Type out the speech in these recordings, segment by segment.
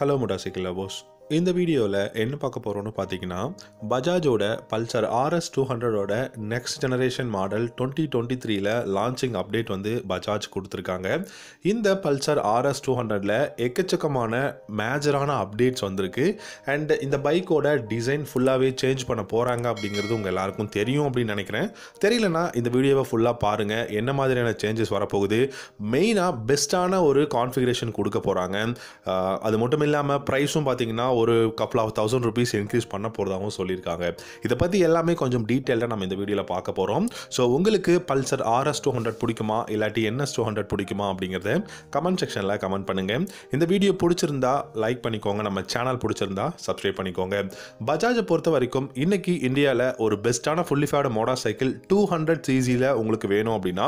Hello Murasik Lovers. இந்த வீடியோவில் என்ன பார்க்க போகிறோம்னு பார்த்தீங்கன்னா பஜாஜோட Pulsar RS two ஹண்ட்ரடோட next generation model twenty twenty த்ரீல லான்ச்சிங் அப்டேட் வந்து பஜாஜ் கொடுத்துருக்காங்க. இந்த பல்சர் ஆர்எஸ் டூ ஹண்ட்ரடில் எக்கச்சக்கமான மேஜரான அப்டேட்ஸ் வந்திருக்கு. அண்ட் இந்த பைக்கோட டிசைன் ஃபுல்லாகவே சேஞ்ச் பண்ண போகிறாங்க அப்படிங்கிறது உங்கள் எல்லாருக்கும் தெரியும் அப்படின்னு நினைக்கிறேன். தெரியலனா இந்த வீடியோவை ஃபுல்லாக பாருங்கள் என்ன மாதிரியான சேஞ்சஸ் வரப்போகுது? மெயினாக பெஸ்ட்டான ஒரு கான்ஃபிகரேஷன் கொடுக்க போகிறாங்க அது மட்டும் இல்லாமல் ப்ரைஸும் பார்த்தீங்கன்னா ஒரு couple of thousand rupees increase பண்ண போகிறதாகவும் சொல்லியிருக்காங்க. இதை பற்றி எல்லாமே கொஞ்சம் டீட்டெயிலாக நம்ம இந்த வீடியோவில் பார்க்க போகிறோம் ஸோ உங்களுக்கு பல்சர் ஆர்எஸ் டூ ஹண்ட்ரட் பிடிக்குமா? இல்லாட்டி என்எஸ் டூ ஹண்ட்ரட் பிடிக்குமா? அப்படிங்கிறத கமெண்ட் செக்ஷனில் கமெண்ட் பண்ணுங்கள் இந்த வீடியோ பிடிச்சிருந்தா லைக் பண்ணிக்கோங்க. நம்ம சேனல் பிடிச்சிருந்தா சப்ஸ்கிரைப் பண்ணிக்கோங்க. பஜாஜை பொறுத்த வரைக்கும் இன்றைக்கி இந்தியாவில் ஒரு பெஸ்ட்டான fully faired motor cycle two hundred சிசியில் உங்களுக்கு வேணும் அப்படின்னா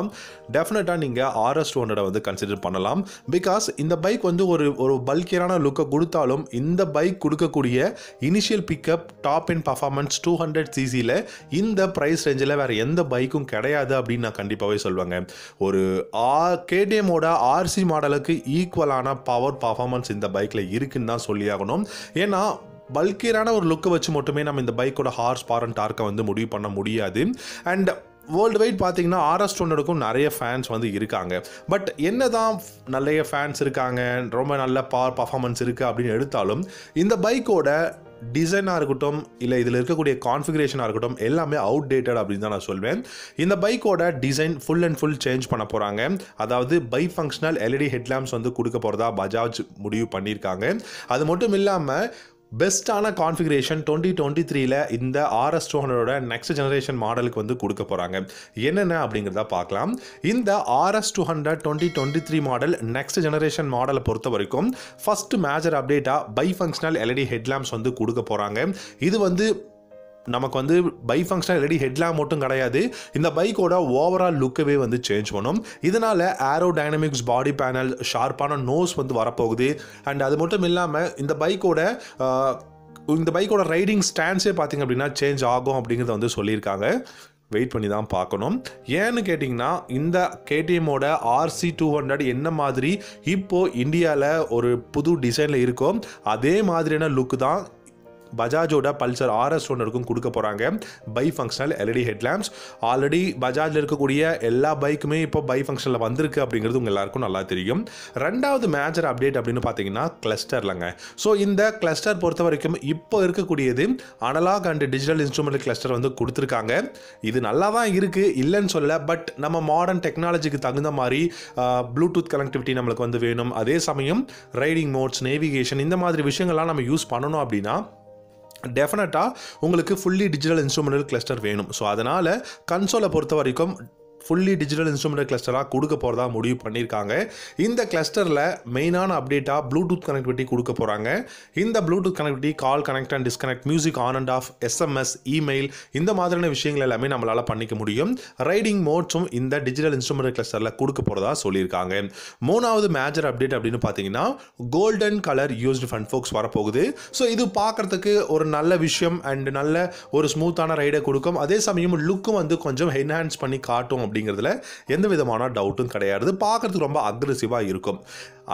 டெஃபினட்டாக நீங்கள் ஆர்எஸ் டூ ஹண்ட்ரடை வந்து கன்சிடர் பண்ணலாம். பிகாஸ் இந்த பைக் வந்து ஒரு ஒரு பல்கியரான லுக்கை கொடுத்தாலும் இந்த பைக் கொடுக்கக்கூடிய initial pickup top in performance two hundred சிசியில் இந்த ப்ரைஸ் ரேஞ்சில் வேறு எந்த பைக்கும் கிடையாது அப்படின்னு நான் கண்டிப்பாகவே சொல்லுவாங்க ஒரு ஆர் கேடிஎம்மோட ஆர்சி மாடலுக்கு ஈக்குவலான பவர் பர்ஃபார்மன்ஸ் இந்த பைக்கில் இருக்குன்னு தான் சொல்லியாகணும். ஏன்னா பல்கியரான ஒரு லுக்கை வச்சு மட்டுமே நம்ம இந்த பைக்கோட ஹார்ஸ் பார் அண்ட் டார்க்கை வந்து முடிவு பண்ண முடியாது. அண்ட் வேர்ல்டு வைட் பார்த்தீங்கன்னா ஆர்எஸ் டொன்னடுக்கும் நிறைய ஃபேன்ஸ் வந்து இருக்காங்க. பட் என்ன தான் நிறைய ஃபேன்ஸ் இருக்காங்க ரொம்ப நல்ல பவர் பர்ஃபார்மன்ஸ் இருக்குது அப்படின்னு எடுத்தாலும் இந்த பைக்கோட டிசைனாக இருக்கட்டும் இல்லை இதில் இருக்கக்கூடிய கான்ஃபிகரேஷனாக இருக்கட்டும் எல்லாமே அவுட் டேட்டட் அப்படின்னு தான் நான் சொல்வேன். இந்த பைக்கோட design full and full change பண்ண போகிறாங்க அதாவது பை ஃபங்க்ஷனல் எல்இடி ஹெட்லாம்ப்ஸ் வந்து கொடுக்க போகிறதா பஜாஜ் முடிவு பண்ணியிருக்காங்க. அது மட்டும் இல்லாமல் பெஸ்ட்டான கான்ஃபிகரேஷன் டுவெண்ட்டி டுவெண்ட்டி த்ரீல இந்த ஆர்எஸ் டூ ஹண்ட்ரடோட நெக்ஸ்ட் ஜெனரேஷன் மாடலுக்கு வந்து கொடுக்க போகிறாங்க என்னென்ன அப்படிங்கிறத பார்க்கலாம். இந்த RS two hundred twenty twenty three model next generation மாடலை பொறுத்த வரைக்கும் ஃபர்ஸ்ட் மேஜர் அப்டேட்டாக பை ஃபங்க்ஷனல் எல்இடி ஹெட்லாம்ப்ஸ் வந்து கொடுக்க போகிறாங்க இது வந்து நமக்கு வந்து பை ஃபங்க்ஷன் ரெடி ஹெட்லாம் மட்டும் கிடையாது. இந்த பைக்கோட ஓவரால் லுக்கவே வந்து சேஞ்ச் பண்ணும். இதனால் ஏரோ டைனமிக்ஸ் பாடி பேனல் ஷார்ப்பான நோஸ் வந்து வரப்போகுது. அண்ட் அது மட்டும் இல்லாமல் இந்த பைக்கோட இந்த பைக்கோட ரைடிங் ஸ்டாண்ட்ஸே பார்த்திங்க அப்படின்னா சேஞ்ச் ஆகும் அப்படிங்கிறத வந்து சொல்லியிருக்காங்க. வெயிட் பண்ணி தான் பார்க்கணும். ஏன்னு கேட்டிங்கன்னா இந்த கேடிஎம்மோட ஆர்சி டூ ஹண்ட்ரட் என்ன மாதிரி இப்போது இந்தியாவில் ஒரு புது டிசைனில் இருக்கோ அதே மாதிரியான லுக்கு தான் பஜாஜோட பல்சர் ஆர்எஸ் ஒன்றுக்கும் கொடுக்க போகிறாங்க bi functional LED headlamps already பஜாஜில் இருக்கக்கூடிய எல்லா பைக்குமே இப்போ பை ஃபங்க்ஷனில் வந்திருக்கு அப்படிங்கிறது உங்கள் எல்லாருக்கும் நல்லா தெரியும். ரெண்டாவது மேஜர் அப்டேட் அப்படின்னு பார்த்தீங்கன்னா கிளஸ்டர்லங்க ஸோ இந்த கிளஸ்டர் பொறுத்த வரைக்கும் இப்போ இருக்கக்கூடியது analogue and digital instrument cluster வந்து கொடுத்துருக்காங்க. இது நல்லா தான் இருக்குது இல்லைன்னு சொல்ல பட் நம்ம மாடர்ன் டெக்னாலஜிக்கு தகுந்த மாதிரி ப்ளூடூத் கனெக்டிவிட்டி நம்மளுக்கு வந்து வேணும். அதே சமயம் ரைடிங் மோட்ஸ் நேவிகேஷன் இந்த மாதிரி விஷயங்கள்லாம் நம்ம யூஸ் பண்ணணும் அப்படின்னா டெஃபினட்டாக உங்களுக்கு ஃபுல்லி டிஜிட்டல் இன்ஸ்ட்ருமெண்டல் கிளஸ்டர் வேணும். ஸோ அதனால் கன்சோலை பொறுத்த வரைக்கும் ஃபுல்லி டிஜிட்டல் இன்ஸ்ட்ருமெண்ட் கிளஸ்டராக கொடுக்க போகிறதா முடிவு பண்ணியிருக்காங்க. இந்த கிளஸ்டரில் மெயினான அப்டேட்டாக ப்ளூடூத் கனெக்டிவிட்டி கொடுக்க போகிறாங்க இந்த Bluetooth connectivity call connect and disconnect music on and off SMS email இந்த மாதிரியான விஷயங்கள் எல்லாமே நம்மளால் பண்ணிக்க முடியும். ரைடிங் மோட்ஸும் இந்த டிஜிட்டல் இன்ஸ்ட்ருமெண்ட் கிளஸ்டரில் கொடுக்க போகிறதா சொல்லியிருக்காங்க. மூணாவது மேஜர் அப்டேட் அப்படின்னு பார்த்தீங்கன்னா golden colour used fun forks வரப்போகுது. ஸோ இது பார்க்குறதுக்கு ஒரு நல்ல விஷயம் அண்ட் நல்ல ஒரு ஸ்மூத்தான ரைடை கொடுக்கும். அதே சமயம் லுக்கும் வந்து கொஞ்சம் என்ஹான்ஸ் பண்ணி காட்டும் அப்படிங்கிறதுல எந்த விதமான டவுட்டும் கிடையாது பார்க்குறதுக்கு ரொம்ப அக்ரெசிவாக இருக்கும்.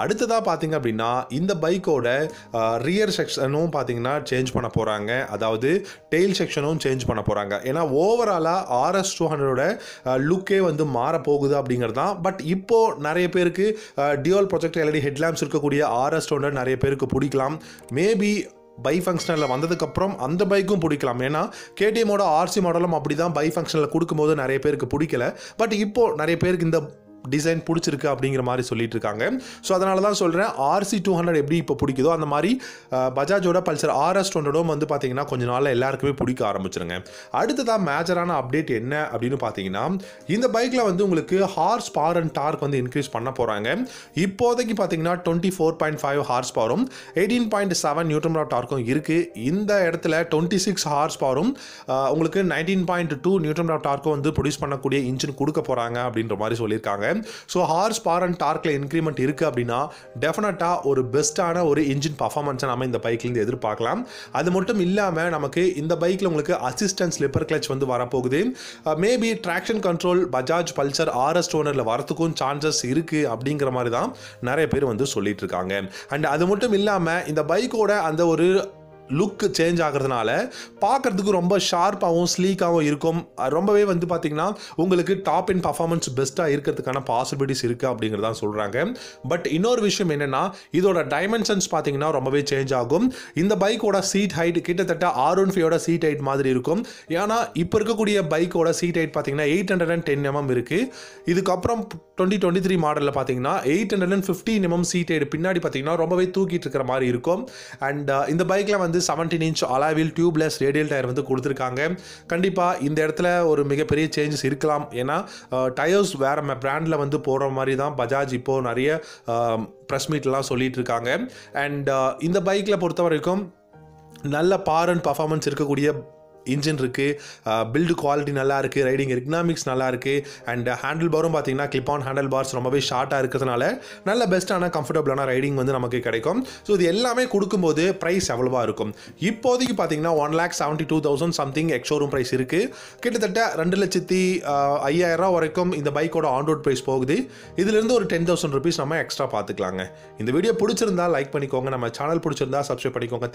அடுத்ததாக பார்த்தீங்க அப்படின்னா இந்த பைக்கோட ரியர் செக்ஷனும் பார்த்தீங்கன்னா சேஞ்ச் பண்ண போகிறாங்க அதாவது டெய்ல் செக்ஷனும் சேஞ்ச் பண்ண போகிறாங்க ஏன்னா ஓவராலாக ஆர்எஸ் டூ ஹண்ட்ரடோட லுக்கே வந்து மாறப்போகுது போகுது அப்படிங்கிறது தான். பட் இப்போது நிறைய பேருக்கு டியூவல் ப்ரொஜெக்ட் எல்இடி ஹெட்லாம்ப்ஸ் இருக்கக்கூடிய ஆர்எஸ் டூ ஹண்ட்ரட் நிறைய பேருக்கு பிடிக்கலாம். மேபி பை ஃபங்க்ஷனில் வந்ததுக்கப்புறம் அந்த பைக்கும் பிடிக்கலாம். ஏன்னா கேடிஎம்மோட ஆர்சி மாடலும் அப்படி தான் பை ஃபங்க்ஷனில் கொடுக்கும்போது நிறைய பேருக்கு பிடிக்கல. பட் இப்போது நிறைய பேருக்கு இந்த டிசைன் பிடிச்சிருக்கு அப்படிங்கிற மாதிரி சொல்லிட்டு இருக்காங்க ஸோ அதனால தான் சொல்கிறேன் ஆர்சி டூ ஹண்ட்ரட் எப்படி இப்போ பிடிக்குதோ அந்த மாதிரி பஜாஜோட பல்சர் ஆர்எஸ் ஹண்ட்ரடும் வந்து பார்த்தீங்கன்னா கொஞ்ச நாளில் எல்லாருக்குமே பிடிக்க ஆரம்பிச்சிருங்க. அடுத்ததாக மேஜரான அப்டேட் என்ன அப்படின்னு பார்த்தீங்கன்னா இந்த பைக்கில் வந்து உங்களுக்கு ஹார்ஸ் பவர் அண்ட் டார்க் வந்து இன்க்ரீஸ் பண்ண போகிறாங்க இப்போதைக்கு பார்த்தீங்கன்னா twenty four point five horse பவரும் eighteen point seven newton of டார்க்கும் இருக்குது இந்த இடத்துல டுவெண்ட்டி சிக்ஸ் ஹார்ஸ் பவரும் உங்களுக்கு nineteen point two newton of டார்க்கும் வந்து ப்ரொடியூஸ் பண்ணக்கூடிய இன்ஜின் கொடுக்க போகிறாங்க அப்படின்ற மாதிரி சொல்லியிருக்காங்க. ஸோ ஹார்ஸ் பவர் அண்ட் டார்க்கில் இன்க்ரிமெண்ட் இருக்குது அப்படின்னா டெஃபினட்டாக ஒரு பெஸ்ட்டான ஒரு இன்ஜின் பர்ஃபார்மன்ஸை நம்ம இந்த பைக்லேருந்து எதிர்பார்க்கலாம். அது மட்டும் இல்லாமல் நமக்கு இந்த பைக்கில் உங்களுக்கு அசிஸ்டன்ட் ஸ்லிப்பர் கிளச் வந்து வரப்போகுது. Maybe traction control Bajaj Pulsar RS டோனரில் வரத்துக்கும் சான்சஸ் இருக்குது அப்படிங்கிற மாதிரி தான் நிறைய பேர் வந்து சொல்லிட்டு இருக்காங்க. அண்ட் அது மட்டும் இல்லாமல் இந்த பைக்கோட அந்த ஒரு லுக் சேஞ்ச் ஆகிறதுனால பார்க்கறதுக்கு ரொம்ப ஷார்ப்பாகவும் ஸ்லீக்காகவும் இருக்கும். ரொம்பவே வந்து பார்த்திங்கன்னா உங்களுக்கு டாப் இன் பர்ஃபார்மன்ஸ் பெஸ்ட்டாக இருக்கிறதுக்கான பாசிபிலிட்டிஸ் இருக்குது அப்படிங்கிறதா சொல்கிறாங்க பட் இன்னொரு விஷயம் என்னென்னா இதோட டைமென்ஷன்ஸ் பார்த்தீங்கன்னா ரொம்பவே சேஞ்ச் ஆகும். இந்த பைக்கோட சீட் ஹைட் கிட்டத்தட்ட ஆர் ஒன் ஃபைவோட சீட் ஹைட் மாதிரி இருக்கும். ஏன்னா இப்போ இருக்கக்கூடிய பைக்கோட சீட் ஹைட் பார்த்தீங்கன்னா eight hundred and ten mm இருக்குது இதுக்கப்புறம் டுவெண்ட்டி டுவெண்ட்டி த்ரீ மாடலில் பார்த்தீங்கன்னா eight hundred and fifty mm சீட்டேடு பின்னாடி பார்த்தீங்கன்னா ரொம்பவே தூக்கிட்டு இருக்கிற மாதிரி இருக்கும். அண்ட் uh, இந்த பைக்கில் வந்து செவன்டீன் இன்ச் அலாவில் டியூப்லெஸ் ரேடியல் டயர் வந்து கொடுத்துருக்காங்க. கண்டிப்பாக இந்த இடத்துல ஒரு மிகப்பெரிய சேஞ்சஸ் இருக்கலாம். ஏன்னா டயர்ஸ் வேறு பிராண்டில் வந்து போடுற மாதிரி தான் பஜாஜ் இப்போது நிறைய um, ப்ரெஸ் மீட்லாம் சொல்லிட்டு இருக்காங்க. அண்ட் uh, இந்த பைக்கில் பொறுத்த வரைக்கும் நல்ல பார் அண்ட் பர்ஃபார்மன்ஸ் இருக்கக்கூடிய இன்ஜின் இருக்குது பில்டு குவாலிட்டி நல்லா இருக்குது ரைடிங் எக்கனாமிக்ஸ் நல்லா இருக்குது அண்ட் ஹேண்டில் பாரும் பார்த்தீங்கன்னா கிளிப் ஆன் ஹேண்டில் பார்ஸ் ரொம்பவே ஷார்ட்டாக இருக்கிறதுனால நல்ல பெஸ்ட்டான கம்ஃபர்டபுளான ரைடிங் வந்து நமக்கு கிடைக்கும். ஸோ இது எல்லாமே கொடுக்கும்போது ப்ரைஸ் எவ்வளவா இருக்கும்? இப்போதைக்கு பார்த்தீங்கன்னா one lakh seventy two thousand something ex showroom price இருக்குது கிட்டத்தட்ட ரெண்டு லட்சத்தி ஐயாயிரம் ரூபா வரைக்கும் இந்த பைக்கோட ஆன் ரோட் ப்ரைஸ் போகுது. இதுலேருந்து ஒரு டென் தௌசண்ட் ருபீஸ் நம்ம எக்ஸ்ட்ரா பார்த்துக்கலாங்க இந்த வீடியோ பிடிச்சிருந்தா லைக் பண்ணிக்கோங்க. நம்ம சேனல் பிடிச்சிருந்தா சப்ஸ்கிரைப் பண்ணிக்கோங்க.